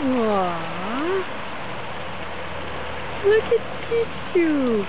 Aww. Look at Pichu.